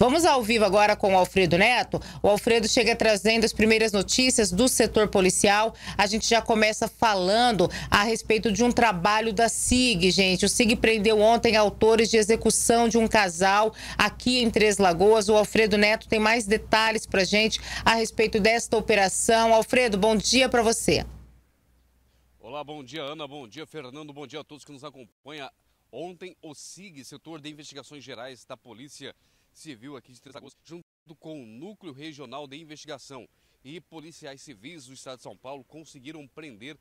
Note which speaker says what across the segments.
Speaker 1: Vamos ao vivo agora com o Alfredo Neto. O Alfredo chega trazendo as primeiras notícias do setor policial. A gente já começa falando a respeito de um trabalho da SIG, gente. O SIG prendeu ontem autores de execução de um casal aqui em Três Lagoas. O Alfredo Neto tem mais detalhes para gente a respeito desta operação. Alfredo, bom dia para você.
Speaker 2: Olá, bom dia, Ana. Bom dia, Fernando. Bom dia a todos que nos acompanham. Ontem, o SIG, setor de investigações gerais da Polícia Civil aqui de Três Lagoas, junto com o Núcleo Regional de Investigação e policiais civis do Estado de São Paulo, conseguiram prender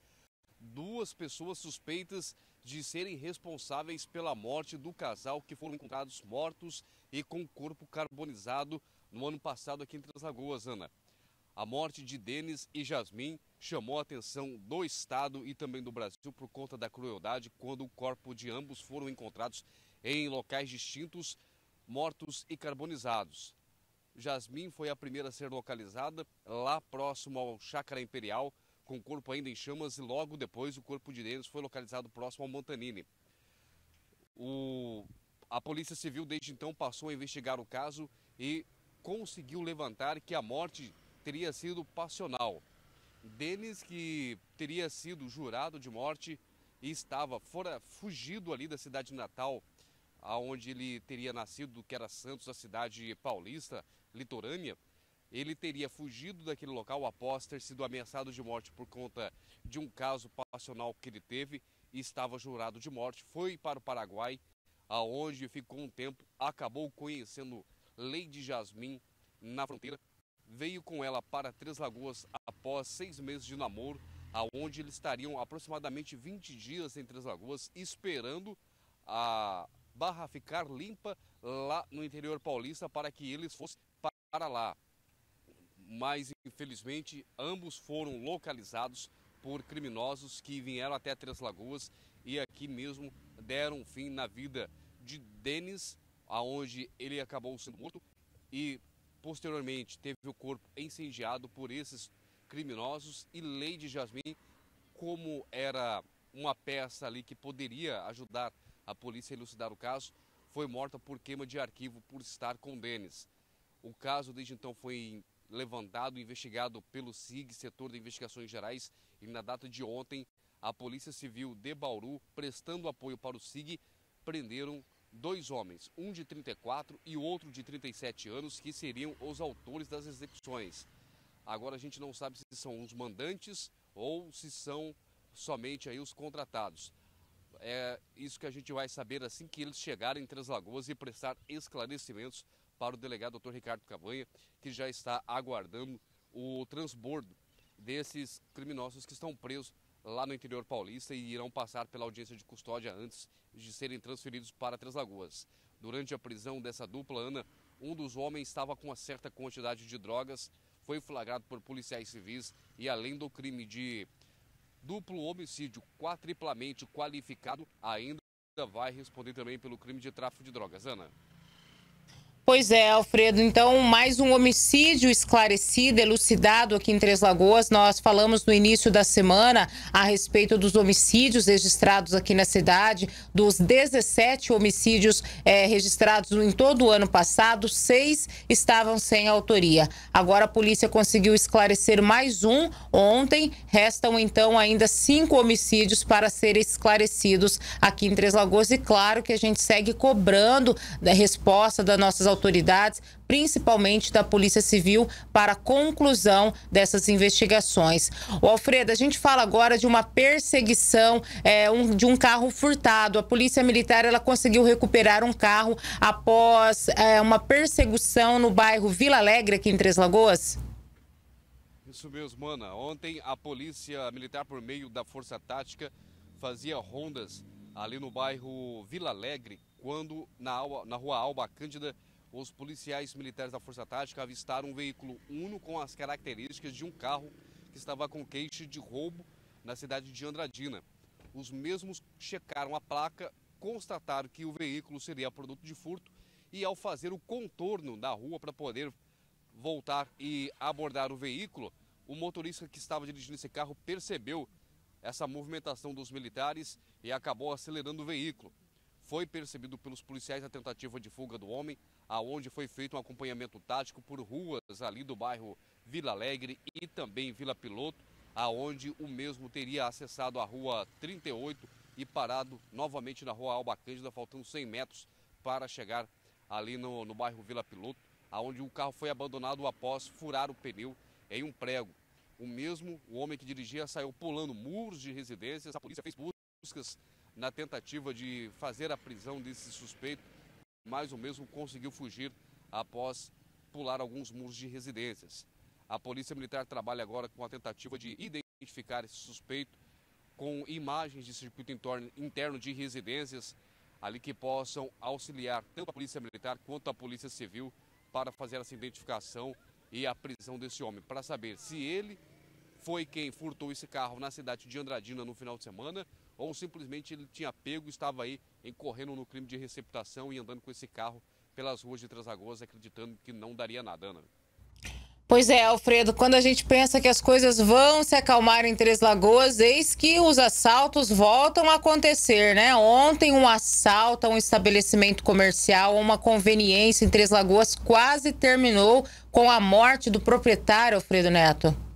Speaker 2: duas pessoas suspeitas de serem responsáveis pela morte do casal que foram encontrados mortos e com corpo carbonizado no ano passado aqui em Três Lagoas, Ana. A morte de Denis e Jasmin chamou a atenção do Estado e também do Brasil por conta da crueldade quando o corpo de ambos foram encontrados em locais distintos mortos e carbonizados. Jasmin foi a primeira a ser localizada lá próximo ao Chácara Imperial, com o corpo ainda em chamas, e logo depois o corpo de Denis foi localizado próximo ao Montanini. O... A Polícia Civil desde então passou a investigar o caso e conseguiu levantar que a morte teria sido passional. Denis, que teria sido jurado de morte e estava fora, fugido ali da cidade natal aonde ele teria nascido, que era Santos, a cidade paulista, litorânea, ele teria fugido daquele local após ter sido ameaçado de morte por conta de um caso passional que ele teve e estava jurado de morte. Foi para o Paraguai, aonde ficou um tempo, acabou conhecendo Lady Jasmine na fronteira, veio com ela para Três Lagoas após seis meses de namoro, aonde eles estariam aproximadamente 20 dias em Três Lagoas esperando a, barra ficar limpa lá no interior paulista para que eles fossem para lá. Mas, infelizmente, ambos foram localizados por criminosos que vieram até Três Lagoas e aqui mesmo deram fim na vida de Denis, aonde ele acabou sendo morto e posteriormente teve o corpo incendiado por esses criminosos e Lady Jasmine, como era uma peça ali que poderia ajudar a polícia elucidar o caso, foi morta por queima de arquivo por estar com Denis. O caso desde então foi levantado e investigado pelo SIG, Setor de Investigações Gerais, e na data de ontem, a Polícia Civil de Bauru, prestando apoio para o SIG, prenderam dois homens, um de 34 e outro de 37 anos, que seriam os autores das execuções. Agora a gente não sabe se são os mandantes ou se são somente aí os contratados. É isso que a gente vai saber assim que eles chegarem em Três Lagoas e prestar esclarecimentos para o delegado Dr. Ricardo Cavanha, que já está aguardando o transbordo desses criminosos que estão presos lá no interior paulista e irão passar pela audiência de custódia antes de serem transferidos para Três Lagoas. Durante a prisão dessa dupla, Ana, um dos homens estava com uma certa quantidade de drogas, foi flagrado por policiais civis e além do crime de duplo homicídio quadriplamente qualificado, ainda vai responder também pelo crime de tráfico de drogas. Ana.
Speaker 1: Pois é, Alfredo. Então, mais um homicídio esclarecido, elucidado aqui em Três Lagoas. Nós falamos no início da semana a respeito dos homicídios registrados aqui na cidade, dos 17 homicídios é, registrados em todo o ano passado, seis estavam sem autoria. Agora a polícia conseguiu esclarecer mais um ontem. Restam então ainda cinco homicídios para serem esclarecidos aqui em Três Lagoas. E claro que a gente segue cobrando da resposta das nossas autoridades autoridades, principalmente da Polícia Civil, para a conclusão dessas investigações. O Alfredo, a gente fala agora de uma perseguição é, um, de um carro furtado. A Polícia Militar ela conseguiu recuperar um carro após é, uma perseguição no bairro Vila Alegre, aqui em Três Lagoas.
Speaker 2: Isso mesmo, Ana. Ontem a Polícia Militar, por meio da Força Tática, fazia rondas ali no bairro Vila Alegre, quando na, na rua Alba Cândida os policiais militares da Força Tática avistaram um veículo Uno com as características de um carro que estava com queixa de roubo na cidade de Andradina. Os mesmos checaram a placa, constataram que o veículo seria produto de furto e, ao fazer o contorno da rua para poder voltar e abordar o veículo, o motorista que estava dirigindo esse carro percebeu essa movimentação dos militares e acabou acelerando o veículo foi percebido pelos policiais a tentativa de fuga do homem, aonde foi feito um acompanhamento tático por ruas ali do bairro Vila Alegre e também Vila Piloto, aonde o mesmo teria acessado a rua 38 e parado novamente na rua Alba Cândida, faltando 100 metros para chegar ali no, no bairro Vila Piloto, aonde o carro foi abandonado após furar o pneu em um prego. O mesmo, o homem que dirigia, saiu pulando muros de residências. A polícia fez buscas na tentativa de fazer a prisão desse suspeito, mas o mesmo conseguiu fugir após pular alguns muros de residências. A Polícia Militar trabalha agora com a tentativa de identificar esse suspeito com imagens de circuito interno de residências ali que possam auxiliar tanto a Polícia Militar quanto a Polícia Civil para fazer essa identificação e a prisão desse homem, para saber se ele foi quem furtou esse carro na cidade de Andradina no final de semana ou simplesmente ele tinha pego estava aí incorrendo no crime de receptação e andando com esse carro pelas ruas de Transagoas acreditando que não daria nada, Ana.
Speaker 1: Pois é, Alfredo, quando a gente pensa que as coisas vão se acalmar em Três Lagoas, eis que os assaltos voltam a acontecer, né? Ontem um assalto a um estabelecimento comercial, uma conveniência em Três Lagoas quase terminou com a morte do proprietário, Alfredo Neto.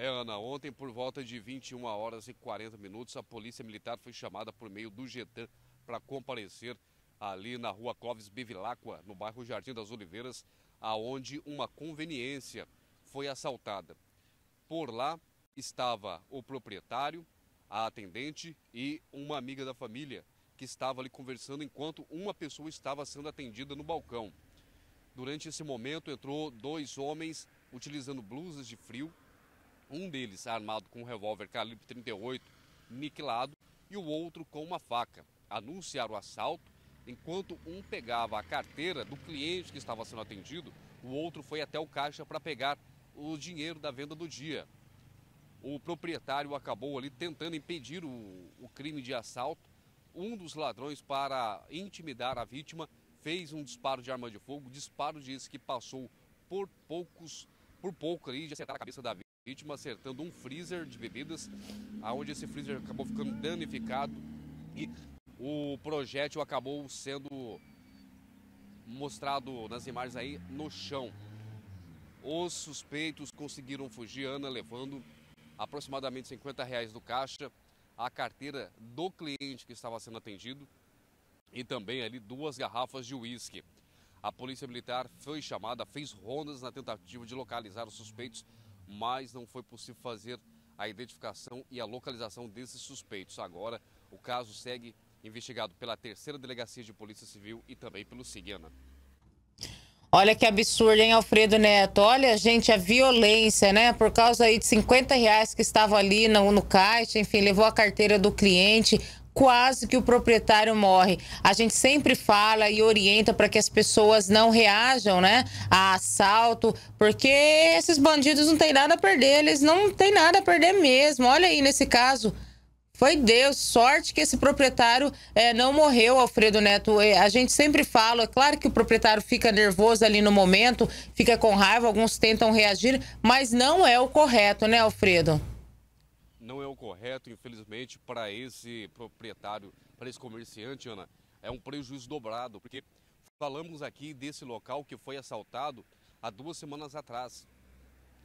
Speaker 2: É, Ana, ontem por volta de 21 horas e 40 minutos, a Polícia Militar foi chamada por meio do GETAN para comparecer ali na rua Clóvis Bevilacqua, no bairro Jardim das Oliveiras, aonde uma conveniência foi assaltada. Por lá estava o proprietário, a atendente e uma amiga da família que estava ali conversando enquanto uma pessoa estava sendo atendida no balcão. Durante esse momento entrou dois homens utilizando blusas de frio, um deles armado com um revólver calibre 38 niquelado e o outro com uma faca. Anunciaram o assalto Enquanto um pegava a carteira do cliente que estava sendo atendido, o outro foi até o caixa para pegar o dinheiro da venda do dia. O proprietário acabou ali tentando impedir o, o crime de assalto. Um dos ladrões, para intimidar a vítima, fez um disparo de arma de fogo, disparo de esse que passou por poucos, por pouco ali de acertar a cabeça da vítima, acertando um freezer de bebidas, aonde esse freezer acabou ficando danificado e o projétil acabou sendo mostrado nas imagens aí no chão. Os suspeitos conseguiram fugir, Ana, levando aproximadamente 50 reais do caixa, a carteira do cliente que estava sendo atendido e também ali duas garrafas de uísque. A polícia militar foi chamada, fez rondas na tentativa de localizar os suspeitos, mas não foi possível fazer a identificação e a localização desses suspeitos. Agora, o caso segue investigado pela terceira delegacia de Polícia Civil e também pelo Siguiana.
Speaker 1: Olha que absurdo, hein, Alfredo Neto? Olha, gente, a violência, né? Por causa aí de 50 reais que estavam ali no, no caixa, enfim, levou a carteira do cliente, quase que o proprietário morre. A gente sempre fala e orienta para que as pessoas não reajam, né, a assalto, porque esses bandidos não têm nada a perder, eles não têm nada a perder mesmo. Olha aí nesse caso. Foi Deus, sorte que esse proprietário é, não morreu, Alfredo Neto. É, a gente sempre fala, é claro que o proprietário fica nervoso ali no momento, fica com raiva, alguns tentam reagir, mas não é o correto, né, Alfredo?
Speaker 2: Não é o correto, infelizmente, para esse proprietário, para esse comerciante, Ana, é um prejuízo dobrado, porque falamos aqui desse local que foi assaltado há duas semanas atrás.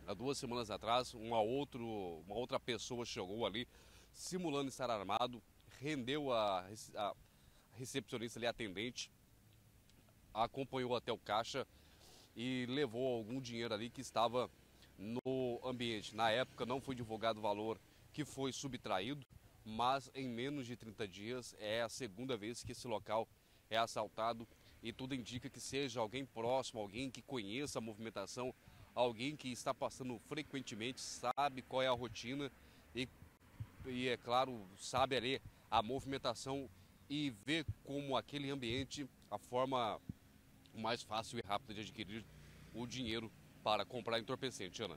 Speaker 2: Há duas semanas atrás, uma, outro, uma outra pessoa chegou ali simulando estar armado, rendeu a, a recepcionista ali, atendente, acompanhou até o caixa e levou algum dinheiro ali que estava no ambiente. Na época não foi divulgado o valor que foi subtraído, mas em menos de 30 dias é a segunda vez que esse local é assaltado e tudo indica que seja alguém próximo, alguém que conheça a movimentação, alguém que está passando frequentemente, sabe qual é a rotina e e, é claro, sabe ali a movimentação e ver como aquele ambiente, a forma mais fácil e rápida de adquirir o dinheiro para comprar entorpecente, Ana.